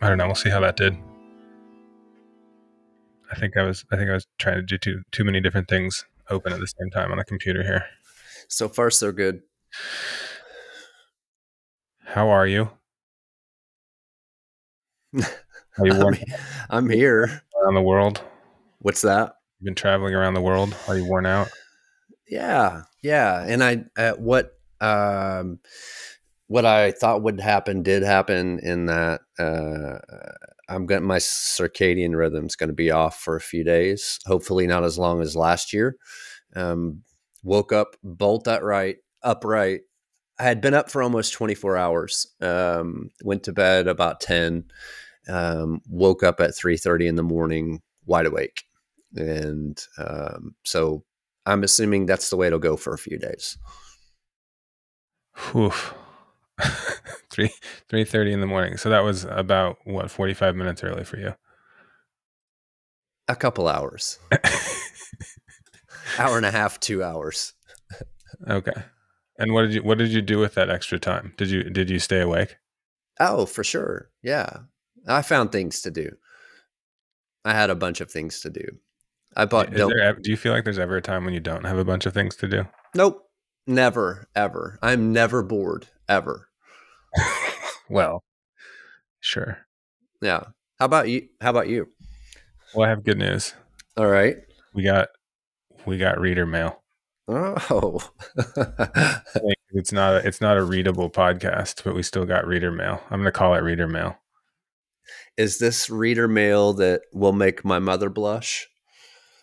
I don't know. We'll see how that did. I think I was I think I was trying to do too too many different things open at the same time on a computer here. So far, so good. How are you? Are you I'm, I'm here. around the world? What's that? You've been traveling around the world. Are you worn out? Yeah, yeah. And I, uh, what, um, what I thought would happen did happen in that uh, I'm getting my circadian rhythm's going to be off for a few days. Hopefully, not as long as last year. Um, woke up bolt upright, upright. I had been up for almost 24 hours. Um, went to bed about 10. Um, woke up at 3:30 in the morning, wide awake, and um, so I'm assuming that's the way it'll go for a few days. Whew. three three thirty in the morning. So that was about what forty five minutes early for you. A couple hours, hour and a half, two hours. Okay. And what did you what did you do with that extra time? Did you did you stay awake? Oh, for sure. Yeah. I found things to do. I had a bunch of things to do. I bought. Is there, do you feel like there's ever a time when you don't have a bunch of things to do? Nope. Never, ever. I'm never bored, ever. Well, sure. Yeah. How about you? How about you? Well, I have good news. All right. We got we got reader mail. Oh. it's not a, it's not a readable podcast, but we still got reader mail. I'm going to call it reader mail. Is this reader mail that will make my mother blush?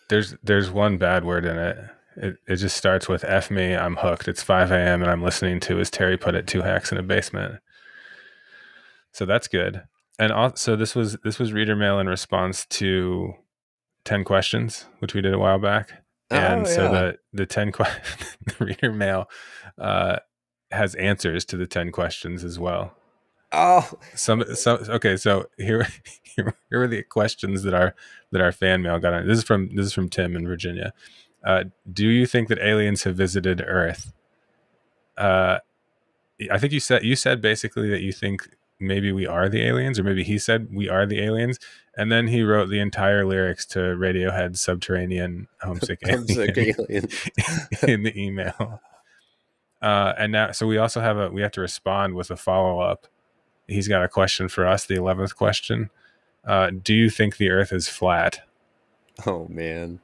There's there's one bad word in it. It it just starts with "f me." I'm hooked. It's 5 a.m. and I'm listening to, as Terry put it, two hacks in a basement. So that's good. And also, this was this was reader mail in response to ten questions, which we did a while back. And Oh, so yeah. the the ten que- the reader mail uh, has answers to the ten questions as well. Oh, Some some okay. So here here, here are the questions that our that our fan mail got on. This is from this is from Tim in Virginia. Uh, do you think that aliens have visited Earth? Uh, I think you said you said basically that you think maybe we are the aliens, or maybe he said we are the aliens, and then he wrote the entire lyrics to Radiohead's "Subterranean Homesick Alien" homesick alien. in the email. Uh, and now, so we also have a we have to respond with a follow up. He's got a question for us, the eleventh question. Uh, do you think the Earth is flat? Oh man,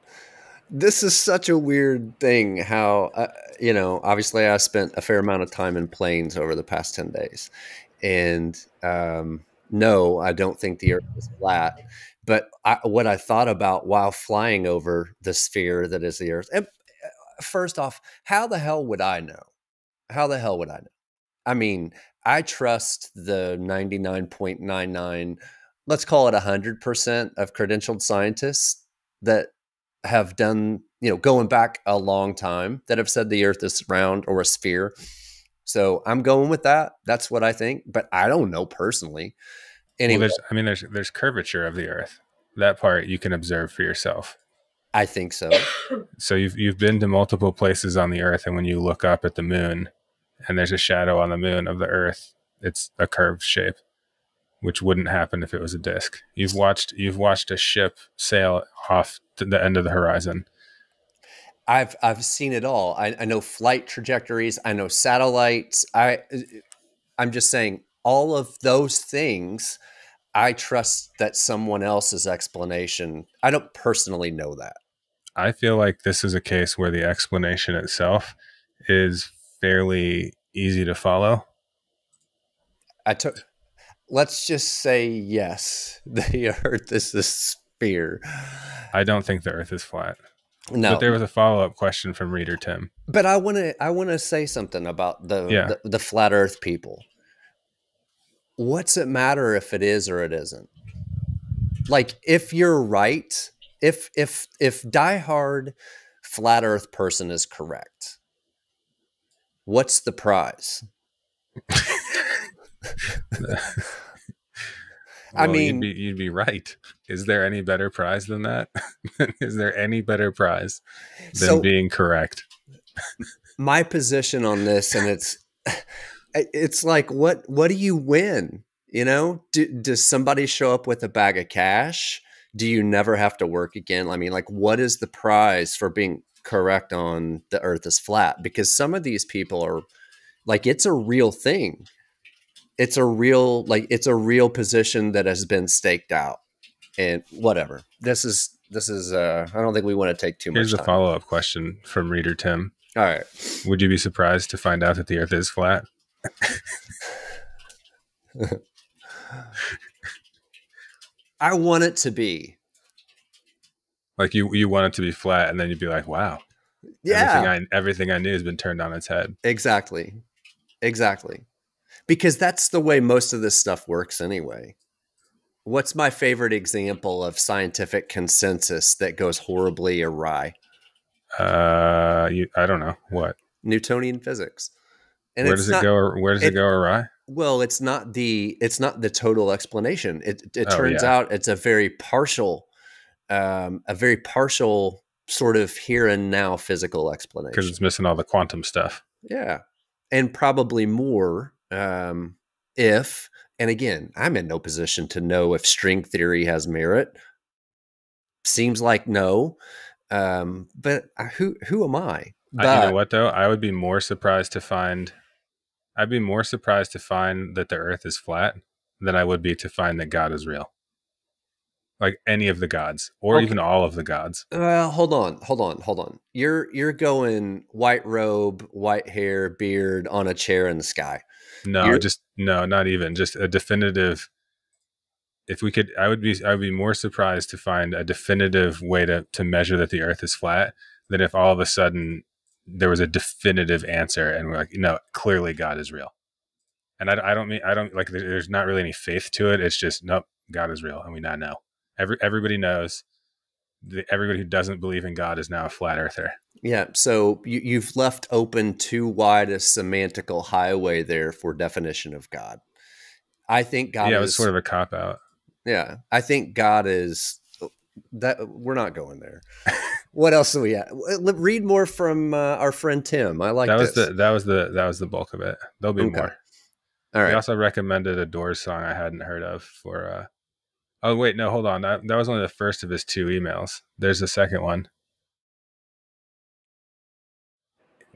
this is such a weird thing. How uh, you know? Obviously, I spent a fair amount of time in planes over the past ten days, and um, no, I don't think the Earth is flat. But I, what I thought about while flying over the sphere that is the Earth. And uh, first off, how the hell would I know? How the hell would I know? I mean, I trust the ninety nine point nine nine. Let's call it hundred percent of credentialed scientists that have done, you know, going back a long time that have said the earth is round or a sphere. So I'm going with that. That's what I think, but I don't know personally. Well, Anyway, there's, I mean, there's there's curvature of the Earth. That part you can observe for yourself. I think so. So you've you've been to multiple places on the Earth, and when you look up at the moon, and there's a shadow on the moon of the Earth, it's a curved shape, which wouldn't happen if it was a disk. You've watched you've watched a ship sail off to the end of the horizon. I've I've seen it all. I, I know flight trajectories. I know satellites. I I'm just saying all of those things. I trust that someone else's explanation. I don't personally know that. I feel like this is a case where the explanation itself is fairly easy to follow. I took. Let's just say yes. The Earth is a sphere. I don't think the Earth is flat. No, But there was a follow up question from reader Tim. But I want to I want to say something about the, Yeah. the the flat earth people. What's it matter if it is or it isn't? Like if you're right, if if if diehard flat earth person is correct, what's the prize? I mean- you'd be, you'd be right. Is there any better prize than that? is there any better prize than So being correct? my position on this and it's it's like what what do you win You know, do, does somebody show up with a bag of cash? Do you never have to work again? I mean, like, what is the prize for being correct on the earth is flat? Because some of these people are like, it's a real thing. It's a real, like, it's a real position that has been staked out and whatever. This is, this is, uh, I don't think we want to take too Here's much here's a follow up question from reader Tim. All right. Would you be surprised to find out that the Earth is flat? I want it to be. Like you, you want it to be flat, and then you'd be like, "Wow, Yeah. everything I everything I knew has been turned on its head." Exactly. Exactly. Because that's the way most of this stuff works anyway. What's my favorite example of scientific consensus that goes horribly awry? Uh, you, I don't know what. Newtonian physics. And where it's does it go? Where does it, it- go awry? Well, it's not the it's not the total explanation. It it Oh, turns yeah. out it's a very partial um a very partial sort of here and now physical explanation Because it's missing all the quantum stuff. Yeah. And probably more um, if, and again, I'm in no position to know if string theory has merit. Seems like no. Um, but I- who who am I? But I, you know what though? I would be more surprised to find. I'd be more surprised to find that the Earth is flat than I would be to find that God is real. Like any of the gods, or Okay. even all of the gods. well, hold on, hold on, hold on. You're you're going white robe, white hair, beard on a chair in the sky. No, You're- just no, not even. Just a definitive. If we could, I would be, I would be more surprised to find a definitive way to to measure that the Earth is flat than if all of a sudden there was a definitive answer and we're like, no, clearly God is real. And I, I don't mean, I don't like. There's not really any faith to it. It's just nope, God is real, and we now know. Every everybody knows. The, everybody who doesn't believe in God is now a flat earther. Yeah, so you, you've left open too wide a semantical highway there for definition of God. I think God yeah, it is was sort of a cop out. Yeah, I think God is that. We're not going there. what else do we have? Read more from uh, our friend Tim. I like that was this. the that was the that was the bulk of it. There'll be Okay. more. All He also recommended a Doors song I hadn't heard of for. uh Oh wait, no, hold on. That that was only the first of his two emails. There's a second one.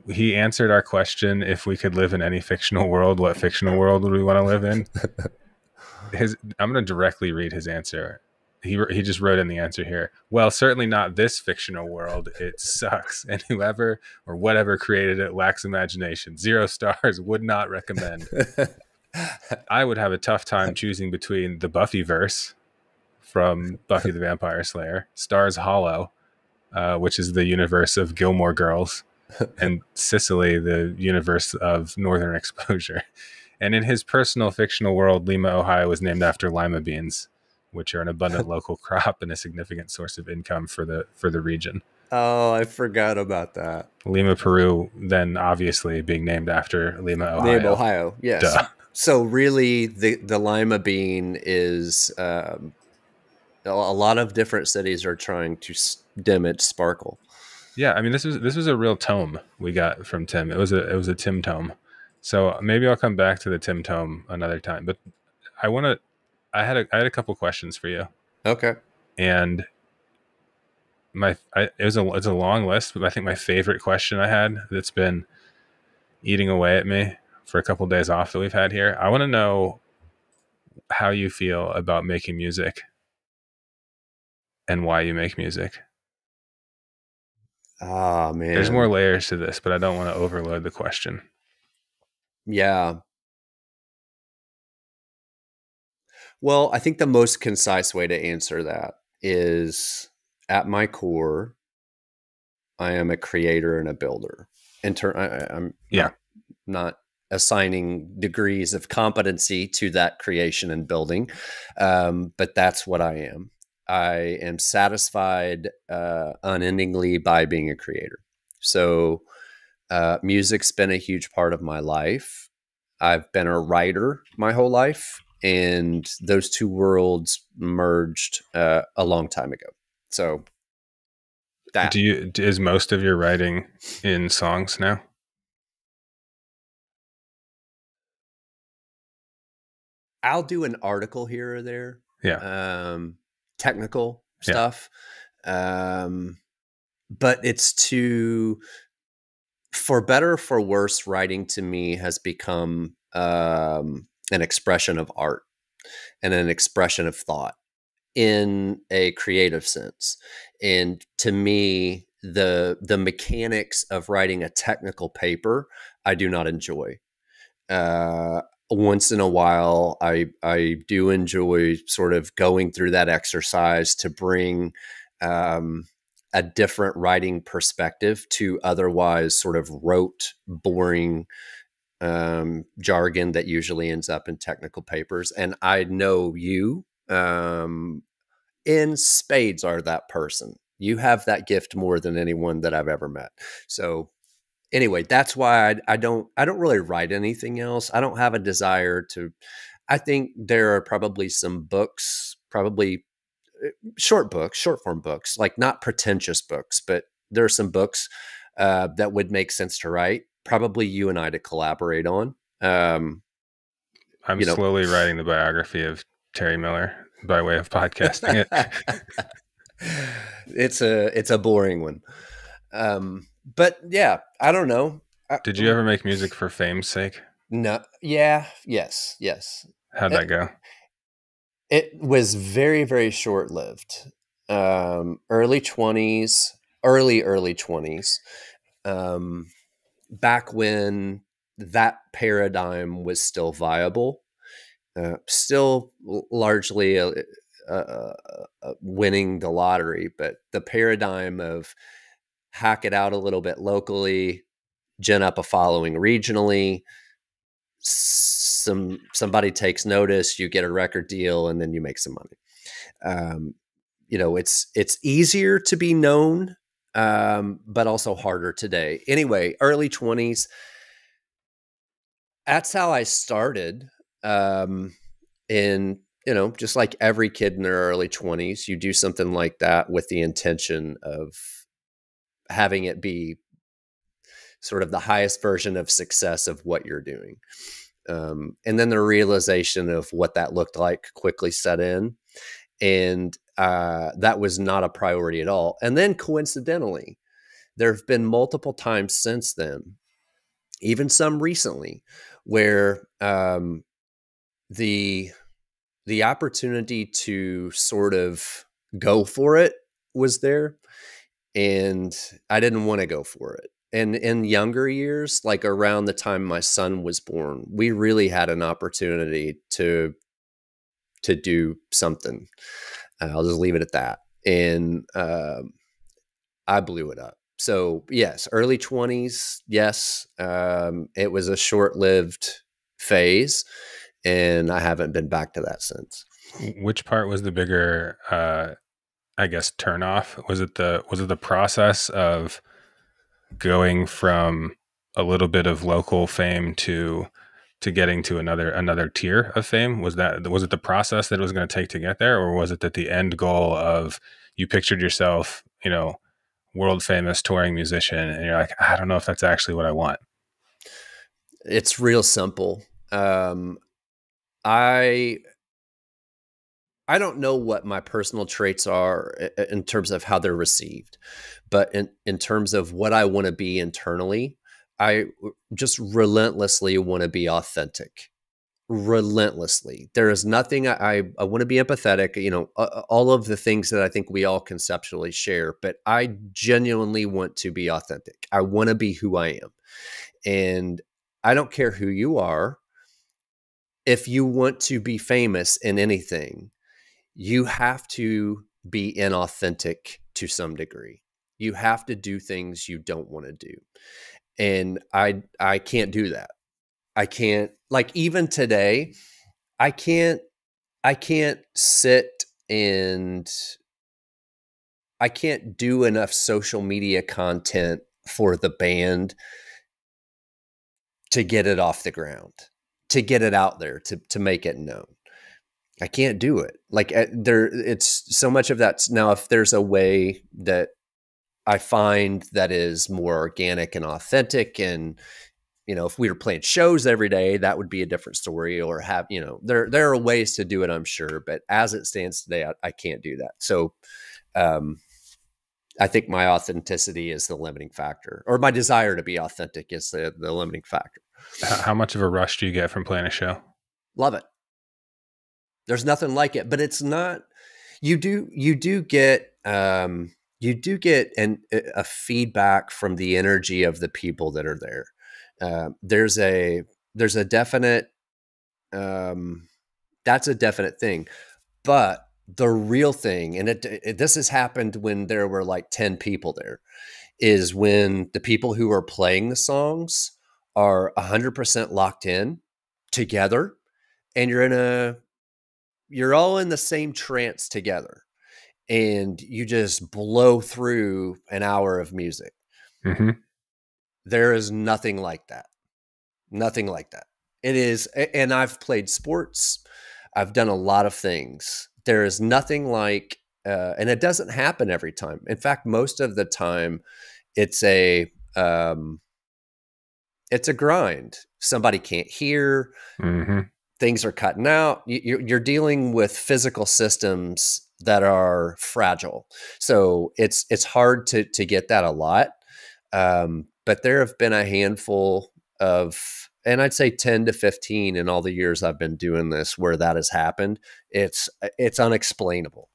He answered our question: if we could live in any fictional world, what fictional world would we want to live in? His, I'm going to directly read his answer. He he just wrote in the answer here. Well, certainly not this fictional world. It sucks, and whoever or whatever created it lacks imagination. Zero stars. Would not recommend. I would have a tough time choosing between the Buffy verse from Buffy the Vampire Slayer, Stars Hollow, uh, which is the universe of Gilmore Girls, and Cicely, the universe of Northern Exposure. And in his personal fictional world, Lima, Ohio was named after lima beans, which are an abundant local crop and a significant source of income for the for the region. oh, I forgot about that. Lima, Peru, then obviously being named after Lima, Ohio. Name Ohio. Yes. Duh. So really, the the lima bean is um, a a lot of different cities are trying to dim its sparkle. Yeah, I mean this was this was a real tome we got from Tim. It was a it was a Tim tome. So maybe I'll come back to the Tim tome another time. But I want to. I had a I had a couple questions for you, Okay. and my I, it was a it's a long list, but I think my favorite question I had that's been eating away at me for a couple days off that we've had here. I want to know how you feel about making music and why you make music. Ah man. There's more layers to this, but I don't want to overload the question. Yeah. Well, I think the most concise way to answer that is at my core, I am a creator and a builder. In ter- I, I'm Yeah. not, not assigning degrees of competency to that creation and building, um, but that's what I am. I am satisfied uh, unendingly by being a creator. So, uh, music's been a huge part of my life. I've been a writer my whole life, and those two worlds merged uh, a long time ago. So that Do you is most of your writing in songs now? I'll do an article here or there. Yeah. Um, technical stuff. Yeah. Um, but it's to, for better or for worse, writing to me has become um, an expression of art and an expression of thought in a creative sense. And to me, the the mechanics of writing a technical paper, I do not enjoy. Uh, once in a while, I I do enjoy sort of going through that exercise to bring um, a different writing perspective to otherwise sort of rote, boring um, jargon that usually ends up in technical papers. And I know you um, in spades are that person. You have that gift more than anyone that I've ever met. So anyway, that's why I, I don't I don't really write anything else. I don't have a desire to. I think there are probably some books, probably eh, short books, short form books, like not pretentious books, but there are some books uh, that would make sense to write probably you and I to collaborate on. Um, I'm you know. slowly writing the biography of Terry Miller by way of podcasting it. it's a it's a boring one. Um, but yeah, I don't know. Did you ever make music for fame's sake? No. Yeah. Yes. Yes. How'd that go? It was very very short lived. Um, early twenties, early early twenties. Um, back when that paradigm was still viable, uh, still largely uh, uh, uh, winning the lottery, but the paradigm of hack it out a little bit locally, gin up a following regionally. Some somebody takes notice, you get a record deal, and then you make some money. Um, you know, it's it's easier to be known um, but also harder today. Anyway, early 20s. That's how I started. Um, and, you know, just like every kid in their early 20s, you do something like that with the intention of having it be sort of the highest version of success of what you're doing. Um, and then the realization of what that looked like quickly set in. And uh, that was not a priority at all. And then coincidentally, there have been multiple times since then, even some recently, where um, the the opportunity to sort of go for it was there, and I didn't want to go for it. And in younger years, like around the time my son was born, we really had an opportunity to to do something. Uh, I'll just leave it at that. And um, I blew it up. So yes, early twenties. Yes, um, it was a short-lived phase, and I haven't been back to that since. Which part was the bigger, uh, I guess, turn off? Was it the was it the process of going from a little bit of local fame to to getting to another another tier of fame? Was that was it the process that it was going to take to get there, or was it that the end goal of you pictured yourself, you know, world famous touring musician, and you're like, I don't know if that's actually what I want. It's real simple. Um, I I don't know what my personal traits are in terms of how they're received, but in, in terms of what I want to be internally, I just relentlessly want to be authentic. Relentlessly. There is nothing I, I, I want to be empathetic, you know, uh, all of the things that I think we all conceptually share, but I genuinely want to be authentic. I want to be who I am. And I don't care who you are. If you want to be famous in anything, you have to be inauthentic to some degree. You have to do things you don't want to do and i i can't do that i can't like even today i can't i can't sit and i can't do enough social media content for the band to get it off the ground to get it out there to to make it known i can't do it like eh, there it's so much of that now if there's a way that I find that is more organic and authentic and you know, if we were playing shows every day, that would be a different story. Or have you know, there there are ways to do it, I'm sure, but as it stands today, I, I can't do that. So, um, I think my authenticity is the limiting factor, or my desire to be authentic is the the limiting factor. How much of a rush do you get from playing a show? Love it. There's nothing like it, but it's not. You do you do get um, you do get an, a feedback from the energy of the people that are there uh, there's a there's a definite um, that's a definite thing, but the real thing, and it, it, this has happened when there were like ten people there, is when the people who are playing the songs are hundred percent locked in together, and you're in a you're all in the same trance together and you just blow through an hour of music. Mm-hmm. There is nothing like that. Nothing like that. It is, and I've played sports. I've done a lot of things. There is nothing like, uh, and it doesn't happen every time. In fact, most of the time, it's a um, it's a grind. Somebody can't hear. Mm-hmm. Things are cutting out. You're dealing with physical systems that are fragile. So it's it's hard to to get that a lot. Um, but there have been a handful of and I'd say 10 to 15 in all the years I've been doing this where that has happened. It's it's unexplainable.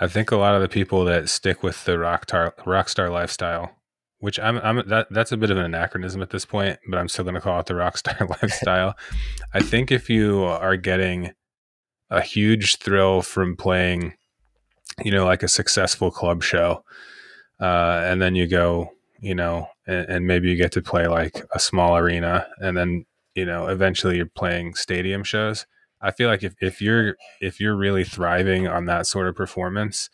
I think a lot of the people that stick with the rock tar, rock star lifestyle, which I'm, I'm that that's a bit of an anachronism at this point, but I'm still going to call it the rock star lifestyle. I think if you are getting a huge thrill from playing, you know, like a successful club show, uh, and then you go you know, and, and maybe you get to play like a small arena and then, you know, eventually you're playing stadium shows. I feel like if, if you're if you're really thriving on that sort of performance,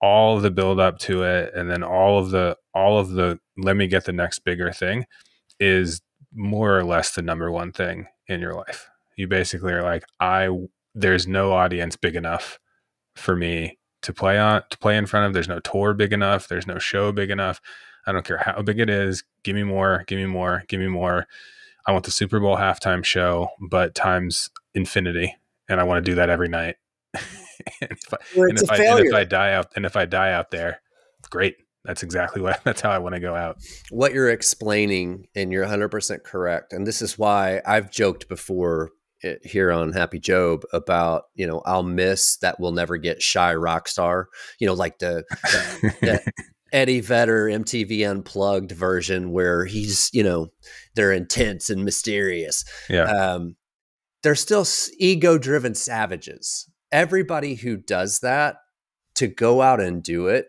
all of the build up to it and then all of the all of the let me get the next bigger thing is more or less the number one thing in your life. You basically are like, I there's no audience big enough for me to play on to play in front of. There's no tour big enough. There's no show big enough. I don't care how big it is. Give me more, give me more, give me more. I want the Super Bowl halftime show, but times infinity. And I want to do that every night. and if, I, and if, I, and if I die out and if I die out there, great. That's exactly what that's how I want to go out. What you're explaining, and you're 100% correct. And this is why I've joked before eh, here on Happy Job about, you know, I'll miss that we'll never get shy rock star, you know, like the, the, the Eddie Vedder MTV Unplugged version where he's, you know, they're intense and mysterious. Yeah. Um, they're still ego driven savages. Everybody who does that to go out and do it,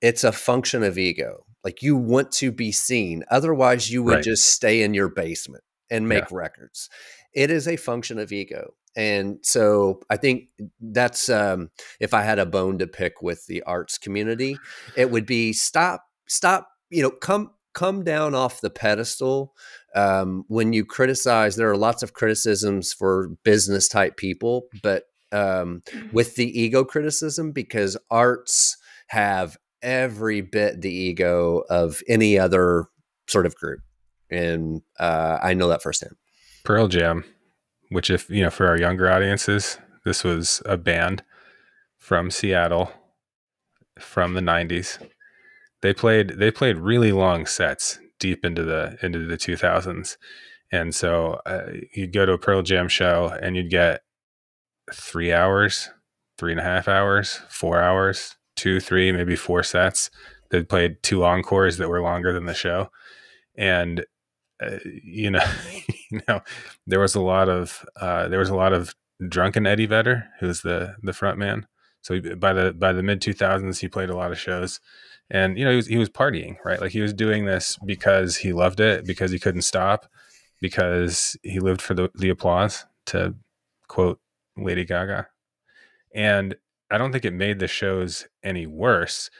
it's a function of ego. Like you want to be seen. Otherwise, you would right. just stay in your basement and make yeah. records. It is a function of ego and so i think that's um, if i had a bone to pick with the arts community it would be stop stop you know come come down off the pedestal um, when you criticize there are lots of criticisms for business type people but um, mm-hmm. with the ego criticism because arts have every bit the ego of any other sort of group and uh, i know that firsthand. Pearl jam which if you know for our younger audiences this was a band from seattle from the 90s they played they played really long sets deep into the into the 2000s and so uh, you'd go to a pearl jam show and you'd get three hours three and a half hours four hours two three maybe four sets they played two encores that were longer than the show and uh, you know, you know, there was a lot of uh, there was a lot of drunken Eddie Vedder, who's the the front man. So by the by the mid two thousands, he played a lot of shows, and you know he was he was partying, right? Like he was doing this because he loved it, because he couldn't stop, because he lived for the the applause. To quote Lady Gaga, and I don't think it made the shows any worse,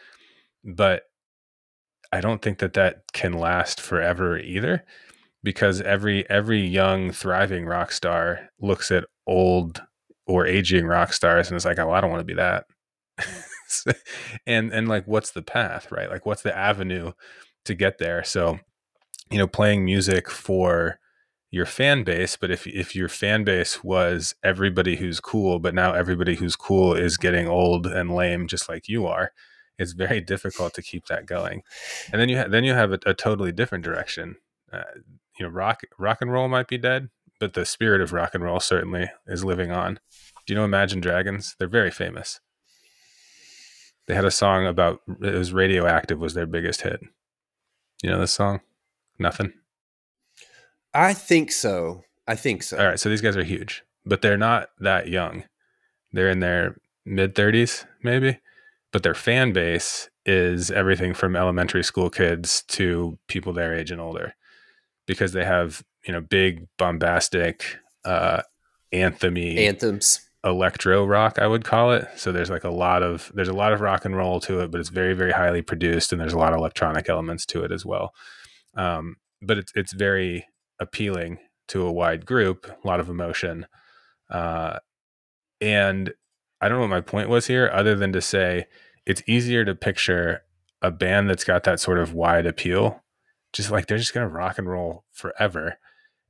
but I don't think that that can last forever either because every every young thriving rock star looks at old or aging rock stars and is like, oh, I don't want to be that. and and like, what's the path, right? Like, what's the avenue to get there? So, you know playing music for your fan base but if if your fan base was everybody who's cool but now everybody who's cool is getting old and lame just like you are it's very difficult to keep that going. And then you ha- then you have a, a totally different direction. Uh, you know rock rock and roll might be dead but the spirit of rock and roll certainly is living on. Do you know imagine dragons? They're very famous. They had a song about it was radioactive was their biggest hit. You know this song? Nothing I think so. I think so. All right, so these guys are huge, but they're not that young. They're in their mid 30s, maybe, but their fan base is everything from elementary school kids to people their age and older because they have, you know, big, bombastic, uh, anthemy anthems electro rock i would call it so there's like a lot of there's a lot of rock and roll to it but it's very very highly produced and there's a lot of electronic elements to it as well um, but it's it's very appealing to a wide group, a lot of emotion. Uh, and I don't know what my point was here, other than to say it's easier to picture a band that's got that sort of wide appeal, just like they're just going to rock and roll forever.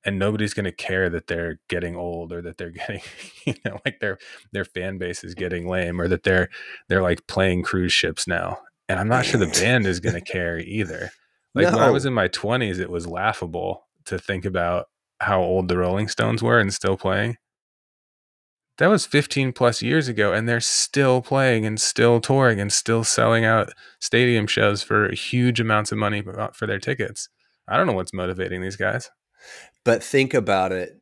And nobody's going to care that they're getting old or that they're getting, you know, like their their fan base is getting lame or that they're they're like playing cruise ships now. And I'm not sure the band is going to care either. Like no. when I was in my 20s, it was laughable to think about how old the Rolling Stones were and still playing. That was 15 plus years ago, and they're still playing and still touring and still selling out stadium shows for huge amounts of money for uh, their tickets. I don't know what's motivating these guys. But think about it.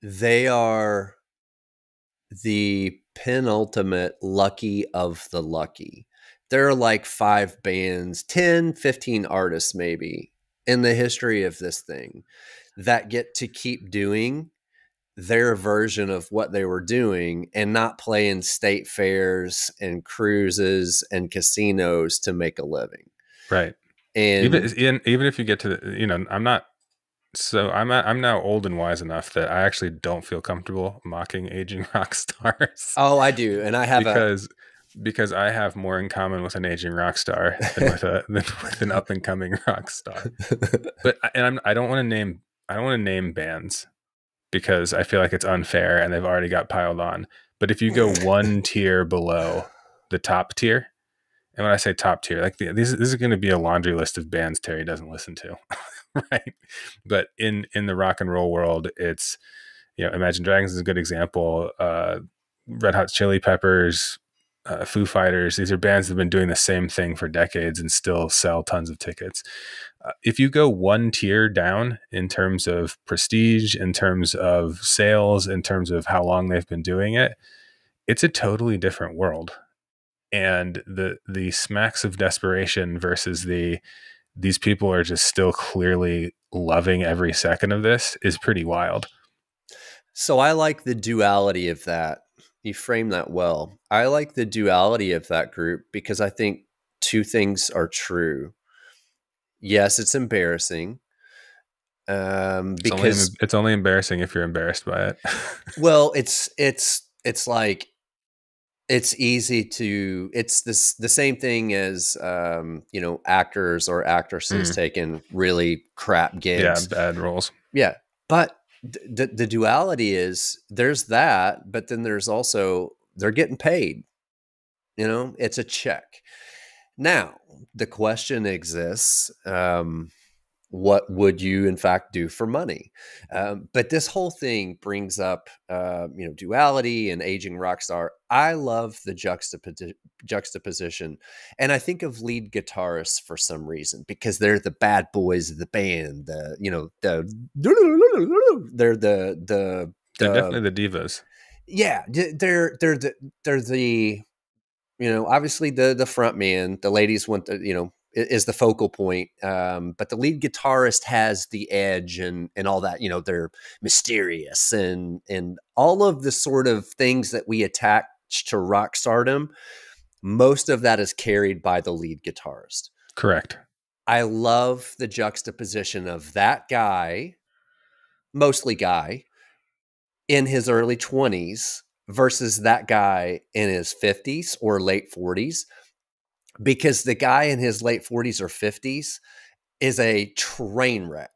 They are the penultimate lucky of the lucky. There are like five bands, 10, 15 artists maybe in the history of this thing that get to keep doing their version of what they were doing and not play in state fairs and cruises and casinos to make a living. Right. And even even if you get to the, you know, I'm not so I'm I'm now old and wise enough that I actually don't feel comfortable mocking aging rock stars. Oh, I do, and I have because a, because I have more in common with an aging rock star than with a than with an up and coming rock star. But and I'm, I don't want to name I don't want to name bands because I feel like it's unfair and they've already got piled on. But if you go one tier below the top tier, and when I say top tier, like the, this, this is going to be a laundry list of bands Terry doesn't listen to, right? But in in the rock and roll world, it's you know, Imagine Dragons is a good example. Uh, Red Hot Chili Peppers, uh, Foo Fighters. These are bands that have been doing the same thing for decades and still sell tons of tickets. Uh, if you go one tier down in terms of prestige, in terms of sales, in terms of how long they've been doing it, it's a totally different world. And the the smacks of desperation versus the these people are just still clearly loving every second of this is pretty wild. So I like the duality of that you frame that well. I like the duality of that group because I think two things are true. Yes, it's embarrassing. Um, because it's only, it's only embarrassing if you're embarrassed by it. well, it's it's it's like it's easy to it's this the same thing as um, you know actors or actresses mm. taking really crap gigs. Yeah, bad roles. Yeah, but the, the duality is there's that, but then there's also they're getting paid. You know, it's a check. Now, the question exists um, what would you in fact do for money? Um, but this whole thing brings up uh, you know duality and aging rock star. I love the juxtap- juxtaposition and i think of lead guitarists for some reason because they're the bad boys of the band the you know the they're the the, they're definitely the divas. Yeah they're they're the they're the you know obviously the the front man the ladies want the you know is the focal point. Um, but the lead guitarist has the edge and and all that. You know, they're mysterious and and all of the sort of things that we attach to rock stardom. Most of that is carried by the lead guitarist. Correct. I love the juxtaposition of that guy, mostly guy, in his early 20s versus that guy in his 50s or late 40s because the guy in his late 40s or 50s is a train wreck.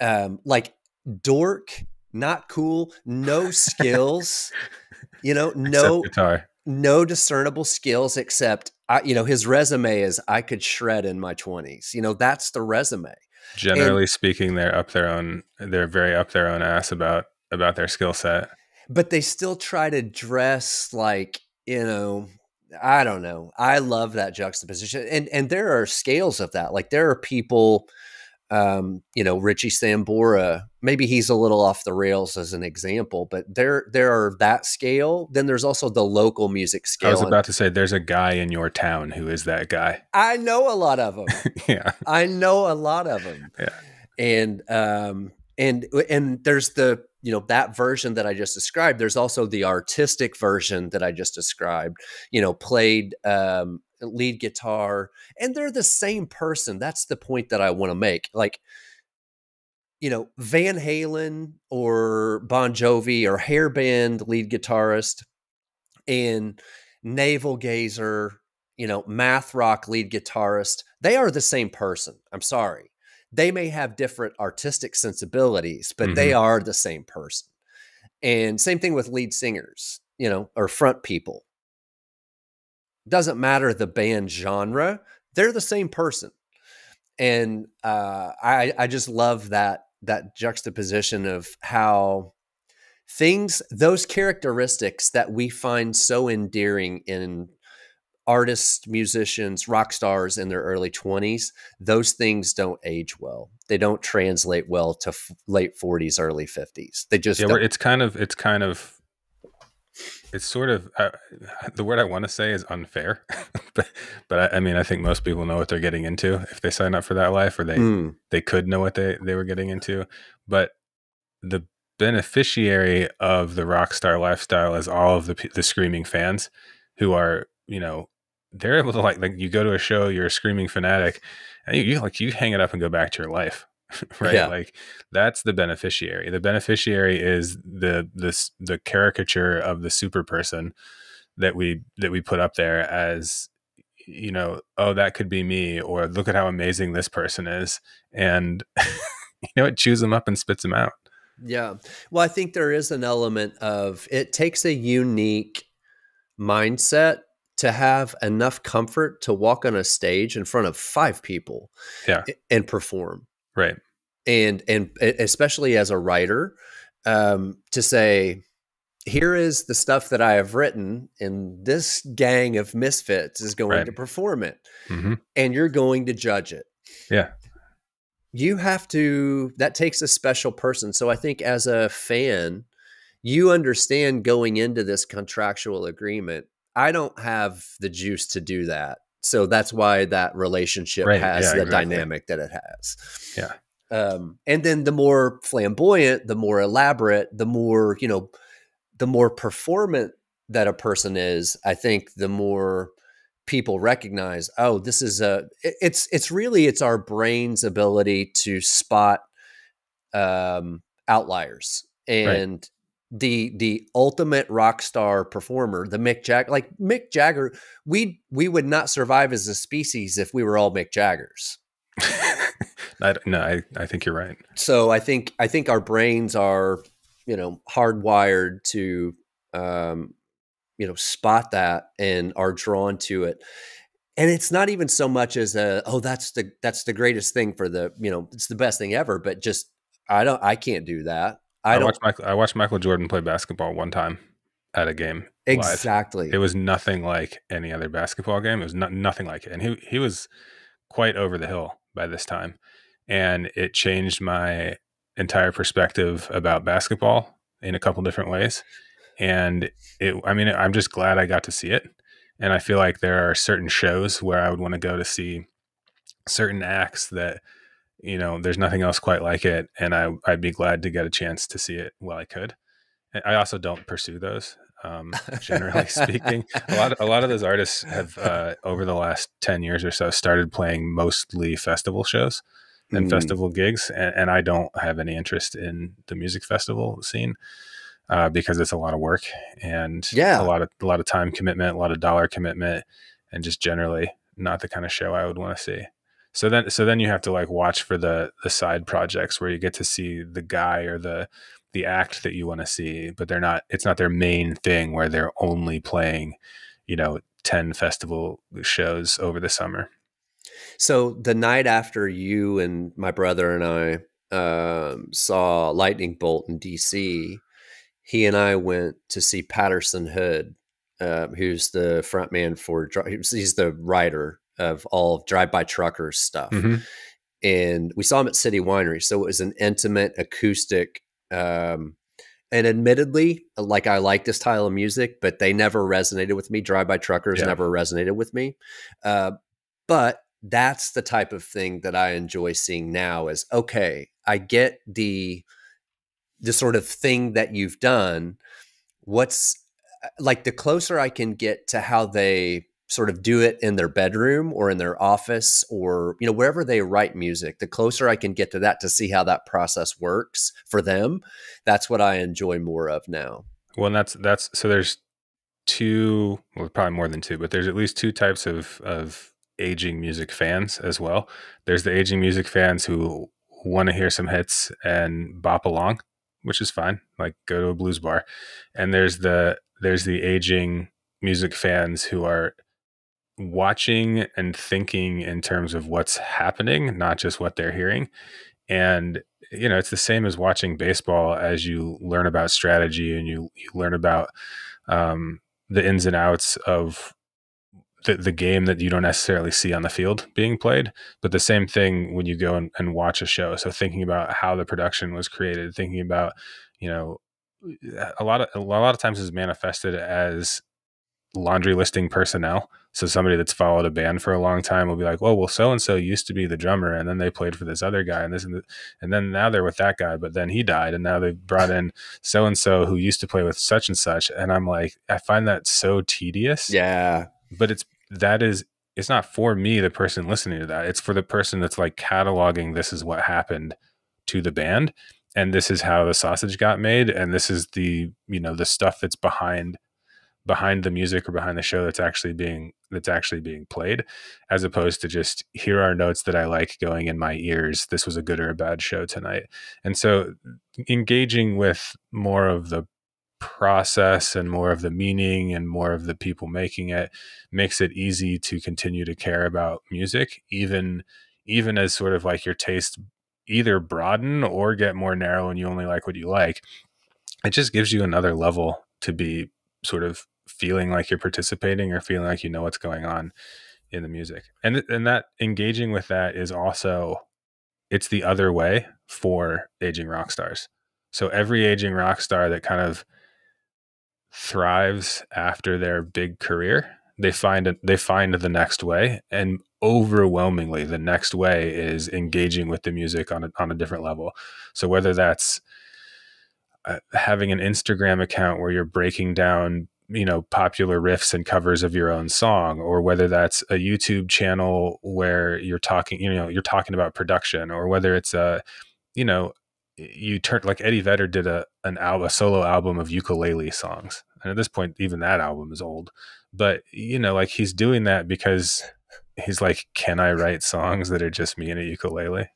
Um, like dork, not cool, no skills, you know, no guitar. no discernible skills except I, you know, his resume is I could shred in my 20s. You know, that's the resume. Generally and, speaking, they're up their own they're very up their own ass about about their skill set. But they still try to dress like, you know, I don't know. I love that juxtaposition. And and there are scales of that. Like there are people um, you know, Richie Sambora, maybe he's a little off the rails as an example, but there there are that scale. Then there's also the local music scale. I was about to say there's a guy in your town who is that guy. I know a lot of them. yeah. I know a lot of them. Yeah. And um and and there's the you know that version that i just described there's also the artistic version that i just described you know played um lead guitar and they're the same person that's the point that i want to make like you know van halen or bon jovi or hairband lead guitarist and navel gazer you know math rock lead guitarist they are the same person i'm sorry they may have different artistic sensibilities, but mm-hmm. they are the same person. And same thing with lead singers, you know, or front people. Doesn't matter the band genre, they're the same person. And uh, I, I just love that that juxtaposition of how things, those characteristics that we find so endearing in artists, musicians, rock stars in their early 20s, those things don't age well. They don't translate well to f- late 40s, early 50s. They just yeah, it's kind of it's kind of it's sort of uh, the word I want to say is unfair, but but I, I, mean I think most people know what they're getting into if they sign up for that life, or they mm. they could know what they they were getting into. But the beneficiary of the rock star lifestyle is all of the the screaming fans who are you know they're able to like like you go to a show, you're a screaming fanatic, and you, you like you hang it up and go back to your life. right yeah. like that's the beneficiary the beneficiary is the this the caricature of the super person that we that we put up there as you know oh that could be me or look at how amazing this person is and you know it chews them up and spits them out yeah well i think there is an element of it takes a unique mindset to have enough comfort to walk on a stage in front of five people yeah. and perform right and and especially as a writer um, to say here is the stuff that i have written and this gang of misfits is going right. to perform it mm-hmm. and you're going to judge it yeah you have to that takes a special person so i think as a fan you understand going into this contractual agreement I don't have the juice to do that. So that's why that relationship right. has yeah, the exactly. dynamic that it has. Yeah. Um, and then the more flamboyant, the more elaborate, the more, you know, the more performant that a person is, I think the more people recognize, oh, this is a it's it's really it's our brain's ability to spot um outliers. And right the the ultimate rock star performer, the Mick Jagger. Like Mick Jagger, we we would not survive as a species if we were all Mick Jaggers. I, no, I, I think you're right. So I think I think our brains are you know hardwired to um, you know spot that and are drawn to it. And it's not even so much as a oh that's the that's the greatest thing for the you know it's the best thing ever, but just I don't I can't do that. I, I watched Michael, I watched Michael Jordan play basketball one time at a game. Exactly. Live. It was nothing like any other basketball game. It was not, nothing like it. And he he was quite over the hill by this time. And it changed my entire perspective about basketball in a couple different ways. And it I mean I'm just glad I got to see it. And I feel like there are certain shows where I would want to go to see certain acts that you know, there's nothing else quite like it, and I I'd be glad to get a chance to see it while I could. I also don't pursue those. Um, generally speaking, a lot of, a lot of those artists have uh, over the last ten years or so started playing mostly festival shows and mm. festival gigs, and, and, I don't have any interest in the music festival scene uh, because it's a lot of work and yeah. a lot of a lot of time commitment, a lot of dollar commitment, and just generally not the kind of show I would want to see. So then so then you have to like watch for the the side projects where you get to see the guy or the the act that you want to see, but they're not it's not their main thing where they're only playing, you know, 10 festival shows over the summer. So the night after you and my brother and I um, saw Lightning Bolt in DC, he and I went to see Patterson Hood, uh, who's the frontman for he's the writer of all Drive By Truckers stuff. Mm-hmm. And we saw him at City Winery, so it was an intimate acoustic. Um, and admittedly, like I like this style of music, but they never resonated with me. Drive By Truckers yeah. never resonated with me. Uh, but that's the type of thing that I enjoy seeing now is okay, I get the the sort of thing that you've done. What's uh, like the closer I can get to how they sort of do it in their bedroom or in their office or you know wherever they write music the closer i can get to that to see how that process works for them that's what i enjoy more of now well that's that's so there's two well probably more than two but there's at least two types of of aging music fans as well. There's the aging music fans who want to hear some hits and bop along, which is fine. Like go to a blues bar. And there's the there's the aging music fans who are watching and thinking in terms of what's happening, not just what they're hearing. And you know, it's the same as watching baseball as you learn about strategy and you you learn about um, the ins and outs of the, the game that you don't necessarily see on the field being played. But the same thing when you go and, and watch a show. So thinking about how the production was created thinking about you know a lot of a lot of times is manifested as laundry listing personnel so somebody that's followed a band for a long time will be like, "Oh, well, so and so used to be the drummer, and then they played for this other guy, and this and, the, and then now they're with that guy, but then he died, and now they brought in so and so who used to play with such and such." And I'm like, I find that so tedious. Yeah, but it's that is it's not for me the person listening to that it's for the person that's like cataloging this is what happened to the band and this is how the sausage got made and this is the you know the stuff that's behind behind the music or behind the show that's actually being that's actually being played as opposed to just here are notes that I like going in my ears. This was a good or a bad show tonight. And so engaging with more of the process and more of the meaning and more of the people making it makes it easy to continue to care about music even even as sort of like your taste either broaden or get more narrow and you only like what you like. It just gives you another level to be sort of feeling like you're participating or feeling like you know what's going on in the music. And and that engaging with that is also it's the other way for aging rock stars. So every aging rock star that kind of thrives after their big career they find it they find the next way and overwhelmingly the next way is engaging with the music on a, on a different level. So whether that's uh, having an instagram account where you're breaking down you know popular riffs and covers of your own song or whether that's a youtube channel where you're talking you know you're talking about production or whether it's a you know you turn like Eddie Vedder did a an album, a solo album of ukulele songs, and at this point, even that album is old. But you know, like he's doing that because he's like, can I write songs that are just me and a ukulele,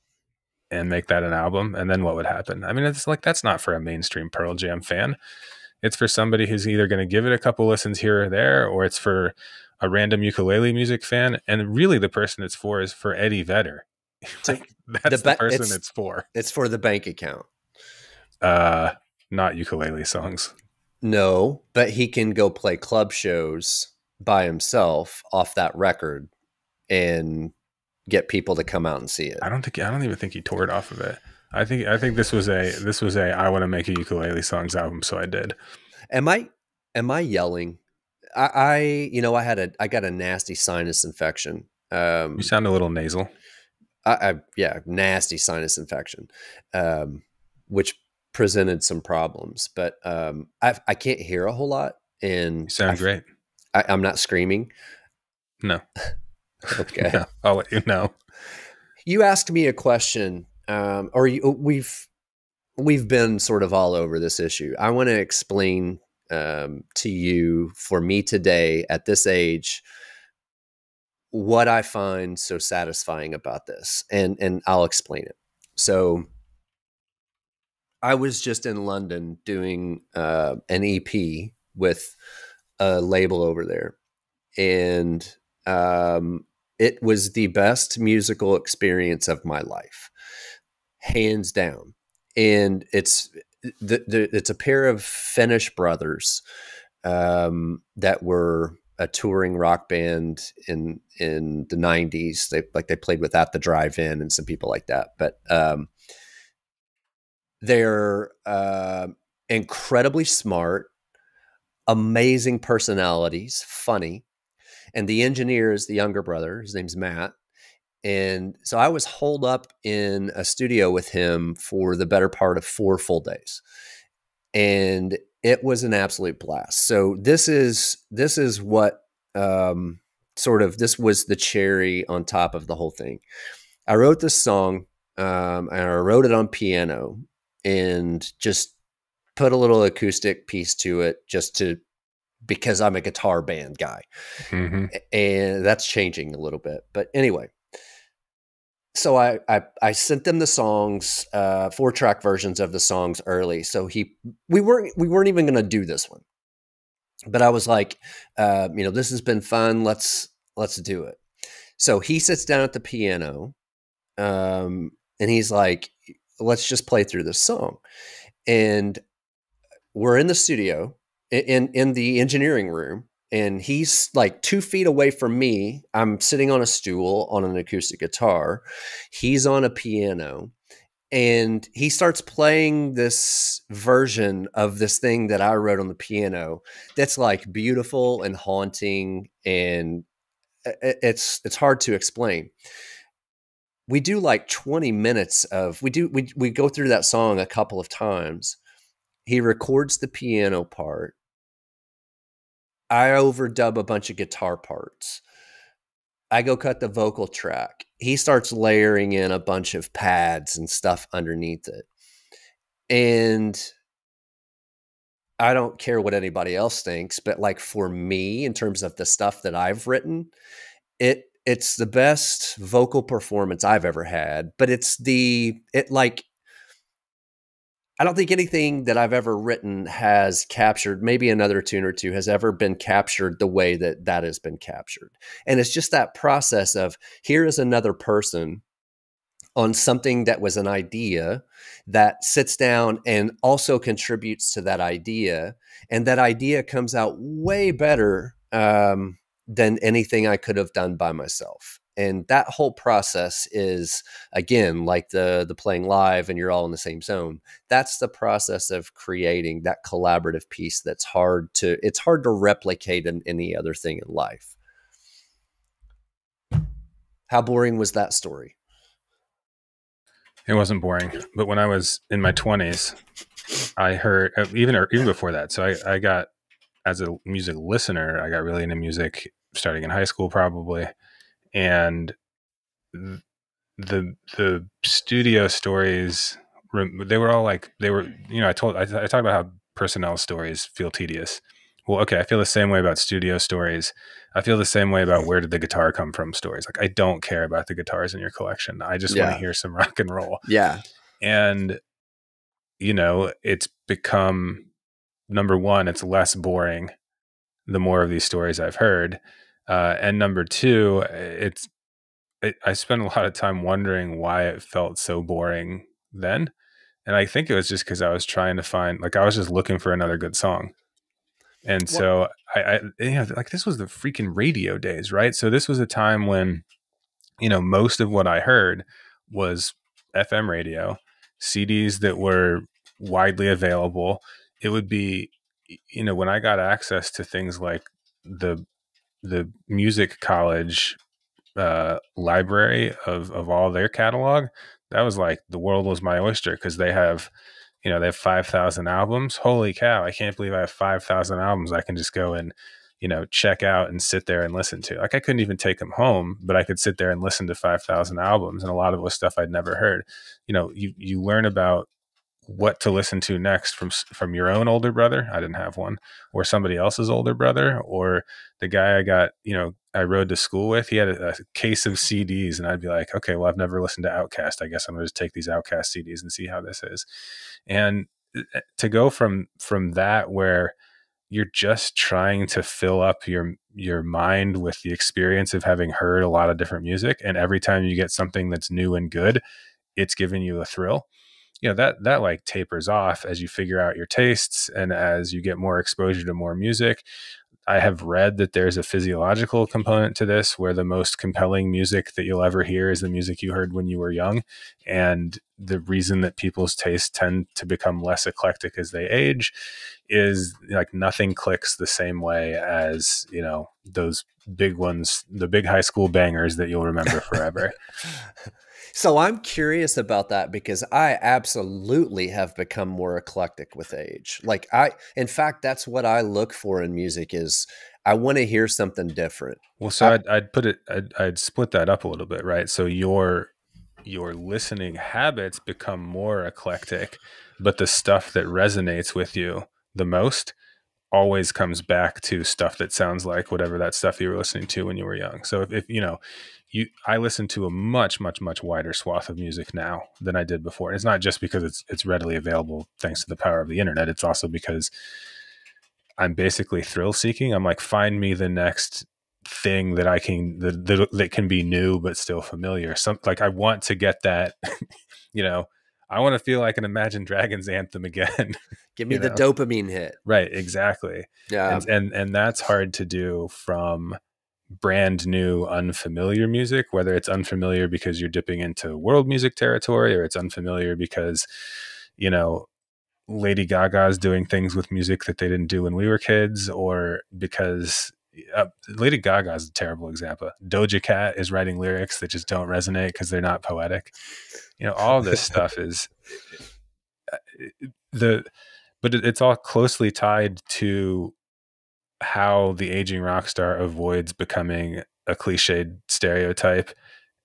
and make that an album? And then what would happen? I mean, it's like that's not for a mainstream Pearl Jam fan. It's for somebody who's either going to give it a couple listens here or there, or it's for a random ukulele music fan. And really, the person it's for is for Eddie Vedder like, that's the, the person it's, it's, for. It's for the bank account. Uh, not ukulele songs. No, but he can go play club shows by himself off that record and get people to come out and see it. I don't think I don't even think he tore it off of it. I think I think this was a this was a I want to make a ukulele songs album, so I did. Am I am I yelling? I, I you know I had a I got a nasty sinus infection. Um, you sound a little nasal. I, I, yeah, nasty sinus infection, um, which presented some problems. But um, I, I can't hear a whole lot, and you sound I, great. I, am not screaming. No. okay. No, I'll let you know. You asked me a question, um, or you, we've we've been sort of all over this issue. I want to explain um, to you for me today at this age what I find so satisfying about this, and and I'll explain it. So, I was just in London doing uh, an EP with a label over there, and um, it was the best musical experience of my life, hands down. And it's the, the, it's a pair of Finnish brothers um, that were a touring rock band in in the 90s they like they played without the drive-in and some people like that. But um, they're uh, incredibly smart amazing personalities funny. And the engineer is the younger brother. His name's matt and so i was holed up in a studio with him for the better part of four full days and it was an absolute blast. So this is this is what um, sort of this was the cherry on top of the whole thing. I wrote this song um, and I wrote it on piano and just put a little acoustic piece to it just to because I'm a guitar band guy. Mm-hmm. And that's changing a little bit. But anyway, so I, I, I sent them the songs, uh, four track versions of the songs early. So he we weren't we weren't even gonna do this one, but I was like, uh, you know, this has been fun. Let's let's do it. So he sits down at the piano, um, and he's like, let's just play through this song, and we're in the studio in in the engineering room and he's like two feet away from me. I'm sitting on a stool on an acoustic guitar. He's on a piano. And he starts playing this version of this thing that I wrote on the piano that's like beautiful and haunting and uh, uh, it's it's hard to explain. We do like 20 minutes of we do we we go through that song a couple of times. He records the piano part I overdub a bunch of guitar parts. I go cut the vocal track. He starts layering in a bunch of pads and stuff underneath it. And I don't care what anybody else thinks, but like for me, in terms of the stuff that I've written, it it's the best vocal performance I've ever had. But it's the it like I don't think anything that I've ever written has captured, maybe another tune or two has ever been captured the way that that has been captured. And it's just that process of here is another person on something that was an idea that sits down and also contributes to that idea. And that idea comes out way better um, than anything I could have done by myself and that whole process is again like the the playing live and you're all in the same zone that's the process of creating that collaborative piece that's hard to it's hard to replicate in any other thing in life. How boring was that story? It wasn't boring but when i was in my 20s i heard uh, even even before that so i i got as a music listener i got really into music starting in high school probably and the the studio stories they were all like they were you know i told i, I talked about how personnel stories feel tedious. Well okay i feel the same way about studio stories. I feel the same way about where did the guitar come from stories. Like i don't care about the guitars in your collection. I just yeah. want to hear some rock and roll. Yeah. And you know it's become number one it's less boring the more of these stories i've heard uh, and number two, it's it, I spent a lot of time wondering why it felt so boring then, and I think it was just because I was trying to find like I was just looking for another good song, and so I, I you know like this was the freaking radio days, right? So this was a time when you know most of what I heard was FM radio, CDs that were widely available. It would be you know when I got access to things like the the music college uh, library of of all their catalog, that was like the world was my oyster because they have, you know, they have five thousand albums. Holy cow! I can't believe I have five thousand albums. I can just go and you know check out and sit there and listen to. Like I couldn't even take them home, but I could sit there and listen to five thousand albums, and a lot of it was stuff I'd never heard. You know, you you learn about what to listen to next from from your own older brother. I didn't have one, or somebody else's older brother, or the guy I got, you know, I rode to school with. He had a, a case of CDs, and I'd be like, okay, well, I've never listened to OutKast. I guess I'm going to just take these OutKast CDs and see how this is. And uh, to go from from that where you're just trying to fill up your your mind with the experience of having heard a lot of different music and every time you get something that's new and good it's giving you a thrill you know that that like tapers off as you figure out your tastes and as you get more exposure to more music I have read that there's a physiological component to this where the most compelling music that you'll ever hear is the music you heard when you were young. And the reason that people's tastes tend to become less eclectic as they age is like nothing clicks the same way as, you know, those big ones, the big high school bangers that you'll remember forever. So I'm curious about that because I absolutely have become more eclectic with age. Like I in fact that's what I look for in music is I want to hear something different. Well, so I, would I'd put it I'd, I'd split that up a little bit, right? So your your listening habits become more eclectic, but the stuff that resonates with you the most always comes back to stuff that sounds like whatever that stuff you were listening to when you were young. So if, if you know, you I listen to a much much much wider swath of music now than I did before. And it's not just because it's it's readily available thanks to the power of the internet. It's also because I'm basically thrill seeking. I'm like find me the next thing that I can that, that, that can be new but still familiar. Some like I want to get that you know, I want to feel like an Imagine Dragons anthem again. Give me the know? dopamine hit. Right, exactly. Yeah. And, and and that's hard to do from brand new, unfamiliar music, whether it's unfamiliar because you're dipping into world music territory or it's unfamiliar because, you know, Lady Gaga's doing things with music that they didn't do when we were kids, or because uh, Lady Gaga is a terrible example. Doja Cat is writing lyrics that just don't resonate because they're not poetic. You know, all this stuff is uh, the, but it's all closely tied to how the aging rock star avoids becoming a cliched stereotype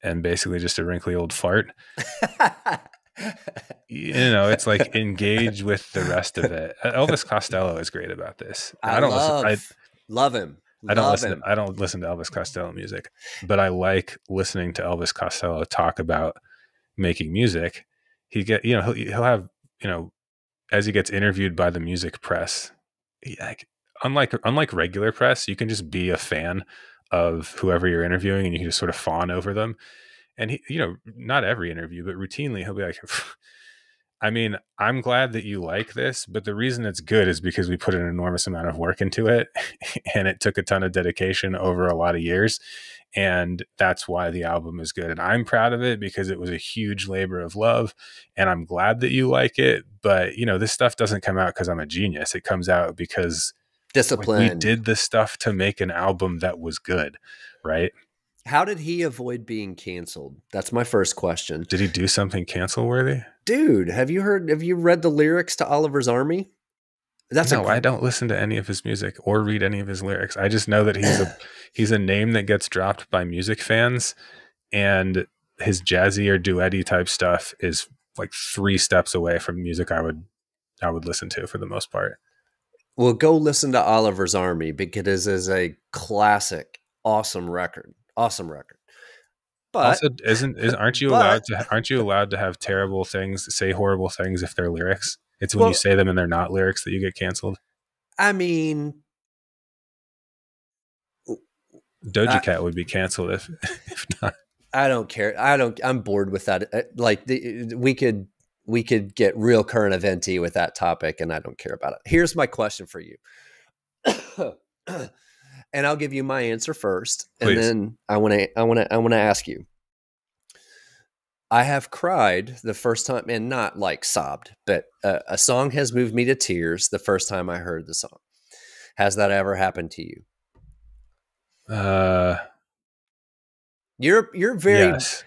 and basically just a wrinkly old fart. you know, it's like engage with the rest of it. Uh, Elvis Costello is great about this. I, I don't love, listen, I, love him. I don't love listen. Him. I don't listen to Elvis Costello music, but I like listening to Elvis Costello talk about making music. He get you know he'll, he'll have you know as he gets interviewed by the music press, he, like unlike unlike regular press, you can just be a fan of whoever you're interviewing and you can just sort of fawn over them. And he, you know, not every interview, but routinely he'll be like, I mean, I'm glad that you like this, but the reason it's good is because we put an enormous amount of work into it and it took a ton of dedication over a lot of years. And that's why the album is good. And I'm proud of it because it was a huge labor of love. And I'm glad that you like it. But, you know, this stuff doesn't come out because I'm a genius. It comes out because discipline. we did the stuff to make an album that was good, right? How did he avoid being canceled? That's my first question. Did he do something cancel worthy? Dude, have you heard have you read the lyrics to Oliver's Army? That's no, I don't listen to any of his music or read any of his lyrics. I just know that he's a he's a name that gets dropped by music fans and his jazzy or duetty type stuff is like three steps away from music I would I would listen to for the most part. Well, go listen to Oliver's Army because it is a classic, awesome record. Awesome record. But also, isn't isn't aren't you but, allowed to aren't you allowed to have terrible things, say horrible things if they're lyrics? It's when well, you say them and they're not lyrics that you get canceled. I mean, Doja Cat would be canceled if if not. I don't care. I don't. I'm bored with that. Uh, like the, we could we could get real current eventy with that topic, and I don't care about it. Here's my question for you, and I'll give you my answer first, and Please. then I want to I want to I want to ask you. I have cried the first time, and not like sobbed, but uh, a song has moved me to tears the first time I heard the song. Has that ever happened to you? Uh, you're you're very yes.